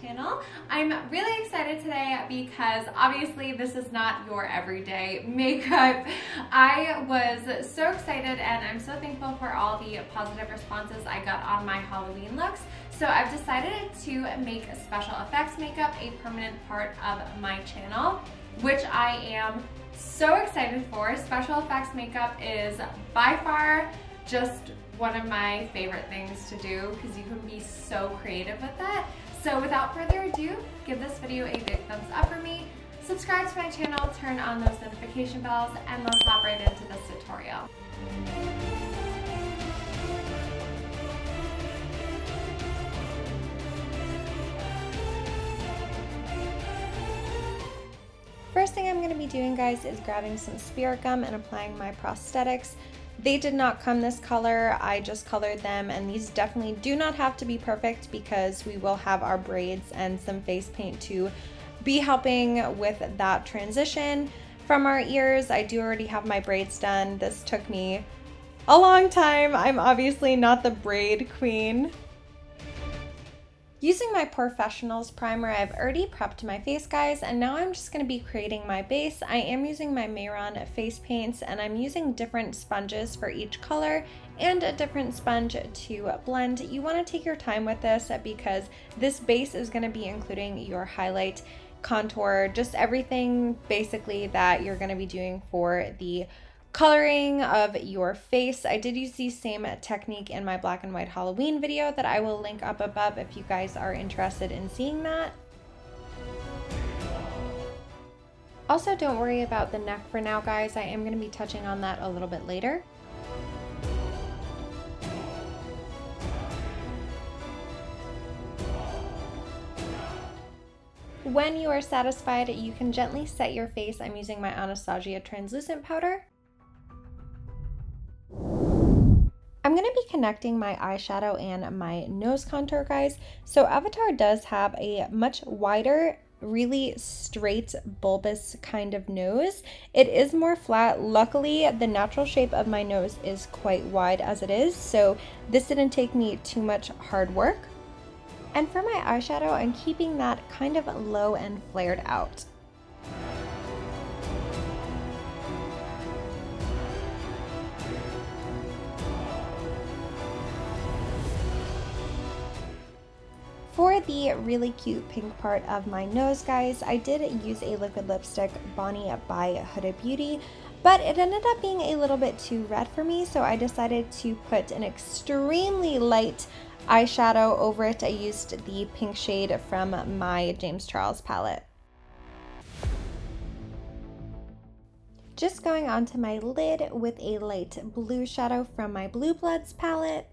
channel. I'm really excited today because obviously this is not your everyday makeup. I was so excited and I'm so thankful for all the positive responses I got on my Halloween looks. So I've decided to make special effects makeup a permanent part of my channel, which I am so excited for. Special effects makeup is by far just one of my favorite things to do because you can be so creative with it. So without further ado, give this video a big thumbs up for me, subscribe to my channel, turn on those notification bells, and let's hop right into this tutorial. First thing I'm going to be doing guys is grabbing some spirit gum and applying my prosthetics. They did not come this color, I just colored them and these definitely do not have to be perfect because we will have our braids and some face paint to be helping with that transition. From our ears, I do already have my braids done. This took me a long time. I'm obviously not the braid queen. Using my Porefessionals primer, I've already prepped my face, guys, and now I'm just going to be creating my base. I am using my Mehron face paints, and I'm using different sponges for each color and a different sponge to blend. You want to take your time with this because this base is going to be including your highlight, contour, just everything basically that you're going to be doing for the coloring of your face. I did use the same technique in my black and white Halloween video that I will link up above if you guys are interested in seeing that. Also, don't worry about the neck for now, guys. I am going to be touching on that a little bit later. When you are satisfied, you can gently set your face. I'm using my Anastasia translucent powder. I'm going to be connecting my eyeshadow and my nose contour, guys. So Avatar does have a much wider, really straight, bulbous kind of nose. It is more flat. Luckily, the natural shape of my nose is quite wide as it is, so this didn't take me too much hard work. And for my eyeshadow, I'm keeping that kind of low and flared out. For the really cute pink part of my nose, guys, I did use a liquid lipstick, Bonnie by Huda Beauty, but it ended up being a little bit too red for me, so I decided to put an extremely light eyeshadow over it. I used the pink shade from my James Charles palette. Just going onto my lid with a light blue shadow from my Blue Bloods palette.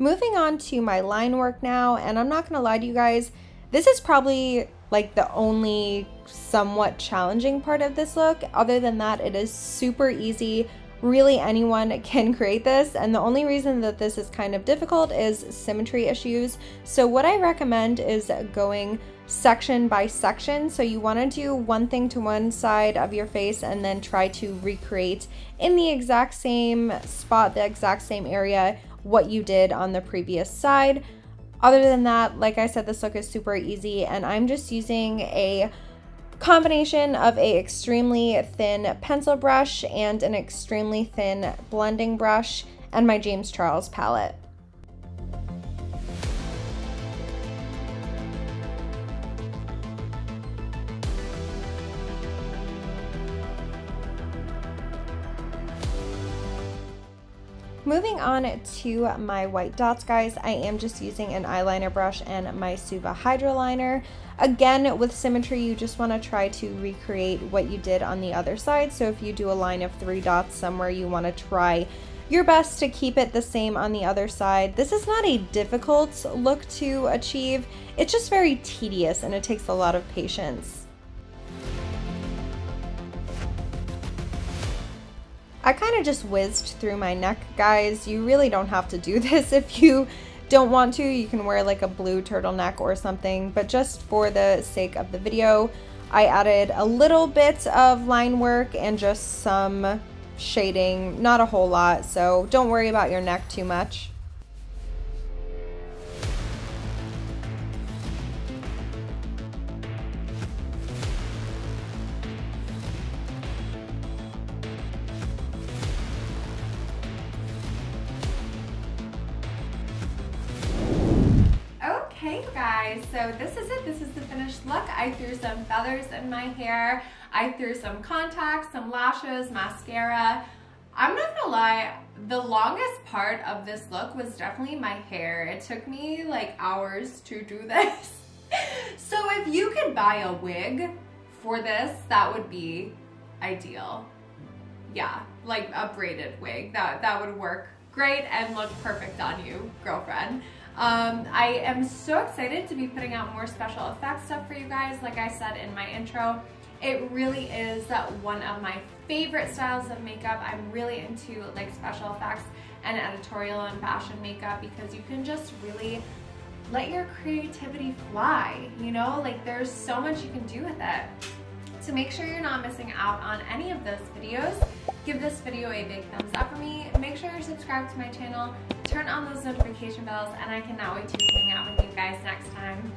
Moving on to my line work now, and I'm not gonna lie to you guys, this is probably like the only somewhat challenging part of this look. Other than that, it is super easy. Really anyone can create this and the only reason that this is kind of difficult is symmetry issues. So what I recommend is going section by section. So you want to do one thing to one side of your face and then try to recreate in the exact same spot, the exact same area what you did on the previous side. Other than that, like I said, this look is super easy and I'm just using a combination of a extremely thin pencil brush and an extremely thin blending brush and my James Charles palette. Moving on to my white dots, guys, I am just using an eyeliner brush and my Suva Hydra Liner. Again, with symmetry, you just want to try to recreate what you did on the other side. So if you do a line of three dots somewhere, you want to try your best to keep it the same on the other side. This is not a difficult look to achieve. It's just very tedious and it takes a lot of patience. I kind of just whizzed through my neck, guys. You really don't have to do this if you don't want to. You can wear like a blue turtleneck or something, but just for the sake of the video, I added a little bit of line work and just some shading, not a whole lot, so don't worry about your neck too much. Guys, so this is it. This is the finished look. I threw some feathers in my hair. I threw some contacts, some lashes, mascara. I'm not gonna lie, the longest part of this look was definitely my hair. It took me like hours to do this. so if you could buy a wig for this, that would be ideal. Yeah, like a braided wig. That, that would work great and look perfect on you, girlfriend. Um, I am so excited to be putting out more special effects stuff for you guys. Like I said in my intro, it really is one of my favorite styles of makeup. I'm really into like special effects and editorial and fashion makeup because you can just really let your creativity fly, you know? Like there's so much you can do with it. So make sure you're not missing out on any of those videos, give this video a big thumbs up for me. Make sure you're subscribed to my channel, turn on those notification bells, and I cannot wait to hang out with you guys next time.